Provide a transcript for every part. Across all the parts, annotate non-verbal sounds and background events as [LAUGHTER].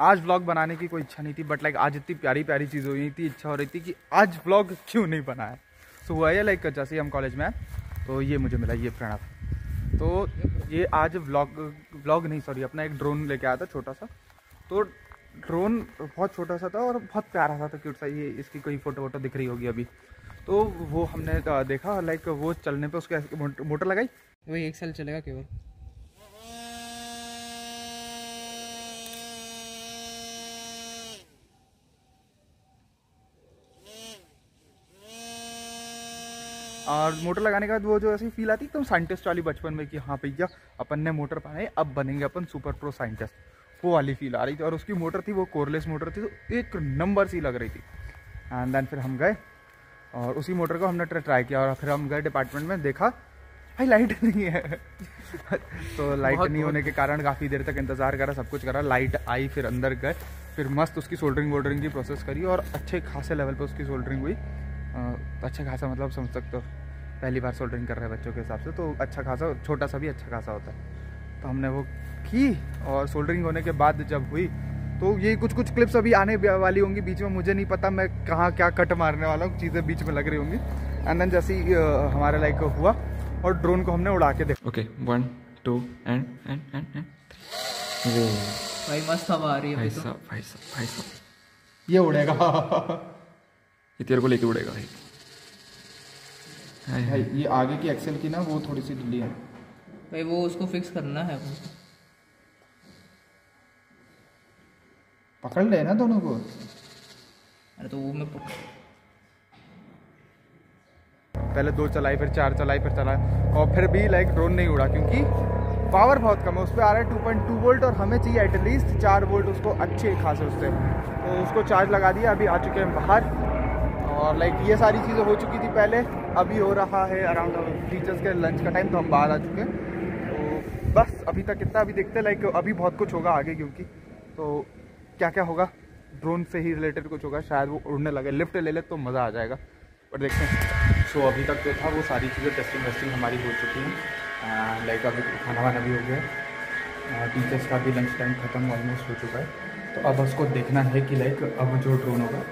आज व्लॉग बनाने की कोई इच्छा नहीं थी बट लाइक आज इतनी प्यारी प्यारी चीज़ हुई थी इच्छा हो रही थी कि आज व्लॉग क्यों नहीं बनाया? है सो हुआ है लाइक जैसे ही हम कॉलेज में तो ये मुझे मिला, ये प्रणव। तो ये आज व्लॉग व्लॉग नहीं सॉरी अपना एक ड्रोन लेके आया था छोटा सा। तो ड्रोन बहुत छोटा सा था और बहुत प्यारा सा था क्यूट सा, ये इसकी कोई फ़ोटो वोटो दिख रही होगी अभी। तो वो हमने देखा लाइक वो चलने पे उसके मोटर लगाई। वही एक साल चलेगा केवल। और मोटर लगाने के बाद वो जो ऐसी फील आती है एकदम साइंटिस्ट वाली बचपन में कि हाँ भैया अपन ने मोटर बनाई अब बनेंगे अपन सुपर प्रो साइंटिस्ट वो वाली फील आ रही थी और उसकी मोटर थी वो कोरलेस मोटर थी तो एक नंबर सी लग रही थी। एंड देन फिर हम गए और उसी मोटर को हमने ट्राई किया और फिर हम गए डिपार्टमेंट में देखा भाई लाइट [LAUGHS] नहीं है। तो लाइट नहीं होने के कारण काफ़ी देर तक इंतज़ार करा सब कुछ करा लाइट आई फिर अंदर गए फिर मस्त उसकी सोल्डरिंग वोल्डरिंग की प्रोसेस करी और अच्छे खासे लेवल पर उसकी सोल्डरिंग हुई। अच्छा खासा मतलब समझ सकते हो पहली बार सोल्डरिंग कर रहे हैं बच्चों के हिसाब से तो अच्छा खासा छोटा सा भी अच्छा खासा होता है। तो हमने वो की और सोल्डरिंग होने के बाद जब हुई तो ये कुछ कुछ क्लिप्स अभी आने वाली होंगी बीच में मुझे नहीं पता मैं कहाँ क्या कट मारने वाला हूँ चीज़ें बीच में लग रही होंगी। एंड देन जैसे ही हमारे लाइक हुआ और ड्रोन को हमने उड़ा के देखा। Okay one two and and and and भाई मस्त हवा आ रही है भाई तो। साहब भाई साहब भाई साहब। ये उड़ेगा। [LAUGHS] ये तेरे को लेके उड़ेगा भाई भाई ये आगे की एक्सेल की ना वो थोड़ी सी ढीली है। भाई वो उसको फिक्स करना है पकड़ ले ना दोनों को। अरे तो वो मैं पहले दो चलाई फिर चार चलाई फिर चला। और फिर भी लाइक ड्रोन नहीं उड़ा क्योंकि पावर बहुत कम है। उस पर आ रहा है टू पॉइंट टू वोल्ट और हमें चाहिए एटलीस्ट चार वोल्ट उसको अच्छे खासे उससे। तो उसको चार्ज लगा दिया अभी आ चुके हैं बाहर। और लाइक ये सारी चीज़ें हो चुकी थी पहले। अभी हो रहा है अराउंड टीचर्स के लंच का टाइम तो हम बाहर आ चुके हैं। तो बस अभी तक कितना अभी देखते हैं लाइक अभी बहुत कुछ होगा आगे क्योंकि। तो क्या क्या होगा? ड्रोन से ही रिलेटेड कुछ होगा शायद वो उड़ने लगे। लिफ्ट ले ले तो मज़ा आ जाएगा पर देखते हैं। सो so, अभी तक जो था वो सारी चीज़ें टेस्टिंग वेस्टिंग हमारी हो चुकी हैं। लाइक अभी खाना वाना भी हो गया। टीचर्स का भी लंच टाइम ख़त्म ऑलमोस्ट हो चुका है। तो अब उसको देखना है कि लाइक अब जो ड्रोन होगा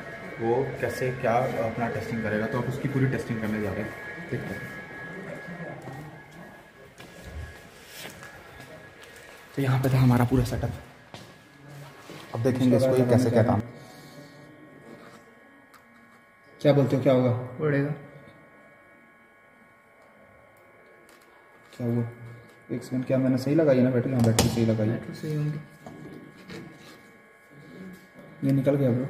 वो कैसे क्या अपना टेस्टिंग करेगा तो आप उसकी पूरी टेस्टिंग करने जा रहे हैं। देखते हैं। तो यहाँ पे था हमारा पूरा सेटअप अब देखेंगे इसको ये कैसे क्या काम क्या बोलते हो क्या होगा? उड़ेगा क्या हुआ? एक सेकंड क्या मैंने सही लगाई ना बैटरी? हाँ बैटरी सही लगाई बैटरी सही होंगी। ये निकल गया ब्रो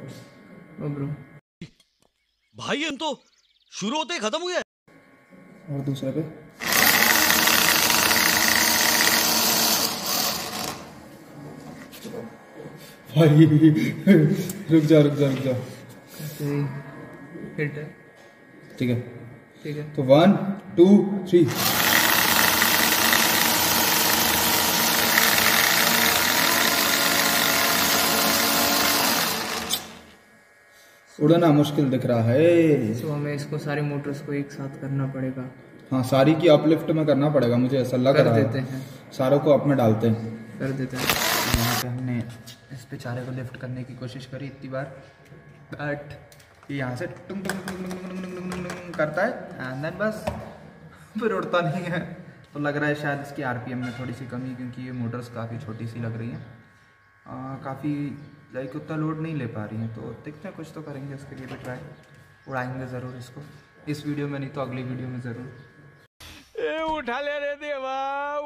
ब्रो। भाई हम तो शुरू होते खत्म हुए और दूसरे पे? भाई रुक जा रुक जा रुक जा। ठीक है। ठीक है। तो वन टू थ्री उड़ना मुश्किल दिख रहा है। सो हमें इसको सारे मोटर्स को एक साथ करना पड़ेगा। हाँ सारी की अपलिफ्ट में करना पड़ेगा मुझे ऐसा लग रहा देते है। सारों को अप में डालते हैं। कर देते हैं। यहाँ पे हमने इस बेचारे को लिफ्ट करने की कोशिश करी इतनी बार। बट यहाँ से टुंग टुंग टुंग टुंग टुंग टुंग टुंग टुंग करता है। एंड देन बस फिर उड़ता नहीं है। तो लग रहा है शायद इसकी आरपीएम में थोड़ी सी कमी क्योंकि ये मोटर्स काफ़ी छोटी सी लग रही हैं। काफ़ी लाइक उतना लोड नहीं ले पा रही हैं तो देखते हैं कुछ तो करेंगे इसके लिए भी ट्राई उड़ाएँगे ज़रूर इसको। इस वीडियो में नहीं तो अगली वीडियो में ज़रूर। ए उठा ले रे देवा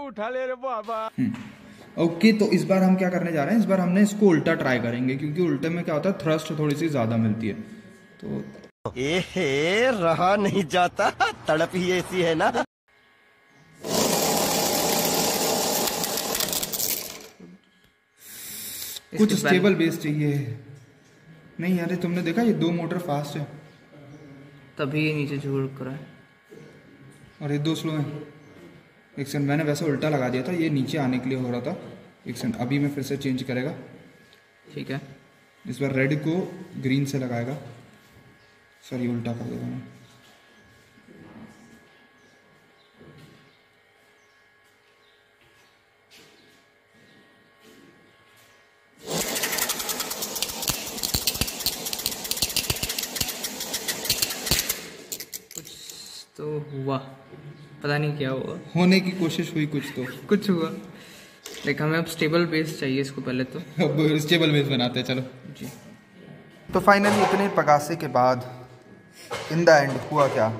उठा ले रे बाबा। ओके okay, तो इस बार हम क्या करने जा रहे हैं? इस बार हमने इसको उल्टा ट्राई करेंगे क्योंकि उल्टे में क्या होता है थ्रस्ट थोड़ी सी ज़्यादा मिलती है। तो ए रहा नहीं जाता। तड़प ही ऐसी है ना। कुछ स्टेबल बेस चाहिए। नहीं अरे तुमने देखा ये दो मोटर फास्ट है। तभी ये नीचे झुक रहा है। और ये दो स्लो हैं। एक सेकंड मैंने वैसे उल्टा लगा दिया था ये नीचे आने के लिए हो रहा था। एक सेकंड अभी मैं फिर से चेंज करेगा। ठीक है। इस बार रेड को ग्रीन से लगाएगा। सॉरी उल्टा कर देगा मैं तो हुआ। पता नहीं क्या हुआ। होने की कोशिश हुई कुछ तो। कुछ हुआ। लाइक हमें अब स्टेबल बेस चाहिए इसको पहले तो। अब स्टेबल बेस बनाते हैं चलो। जी। तो फाइनली इतने पकासे के बाद इन द एंड हुआ क्या?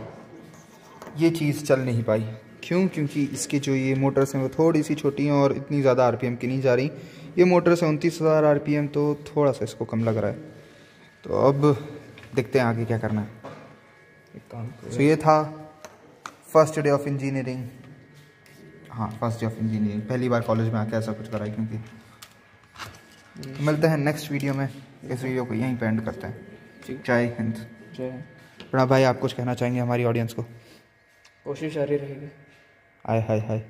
ये चीज़ चल नहीं पाई। क्यों? क्योंकि इसके जो ये मोटर्स हैं वो थोड़ी सी छोटी हैं और इतनी ज़्यादा आरपीएम की नहीं जा रही। ये मोटर्स है उनतीस हज़ार आर तो थोड़ा सा इसको कम लग रहा है। तो अब देखते हैं आगे क्या करना है। एक काम करो। सो ये था फ़र्स्ट डे ऑफ़ इंजीनियरिंग हाँ फ़र्स्ट डे ऑफ़ इंजीनियरिंग पहली बार कॉलेज में आके ऐसा कुछ करा है क्योंकि तो मिलते हैं नेक्स्ट वीडियो में। इस वीडियो को यहीं पे एंड करते हैं। ठीक। जय हिंद। जय। प्रणा भाई आप कुछ कहना चाहेंगे हमारी ऑडियंस को? कोशिश जारी रहेगी। आय हाय हाय